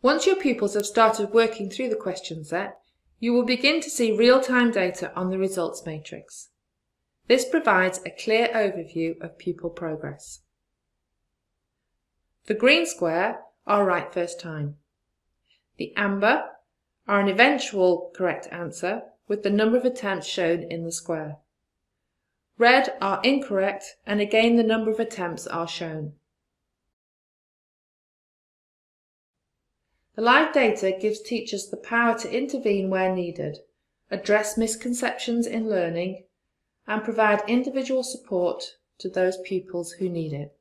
Once your pupils have started working through the question set, you will begin to see real-time data on the results matrix. This provides a clear overview of pupil progress. The green square are right first time. The amber are an eventual correct answer with the number of attempts shown in the square. Red are incorrect and again the number of attempts are shown. The live data gives teachers the power to intervene where needed, address misconceptions in learning, and provide individual support to those pupils who need it.